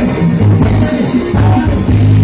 I'll be